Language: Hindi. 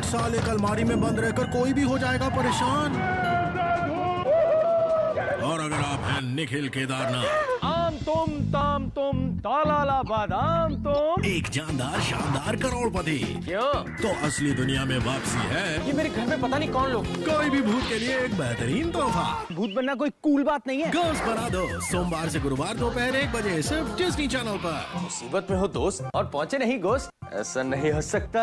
आठ साल एक अलमारी में बंद रहकर कोई भी हो जाएगा परेशान। और अगर आप हैं निखिल केदारनाथ। आम तुम ताम तुम तालाला बादाम तुम। एक जानदार शानदार करोड़पति। क्यों? तो असली दुनिया में वापसी है। ये मेरे घर में पता नहीं कौन लोग। कोई भी भूत के लिए एक बेहतरीन तोहफा। भूत बनना कोई कूल बात नहीं है। गर्ल्स बना दो। सोमवार से गुरुवार दोपहर एक बजे सिर्फ़ डिस्नी चैनल पर। मुसीबत में हो दोस्त और पहुँचे नहीं गोस्त ऐसा नहीं हो सकता।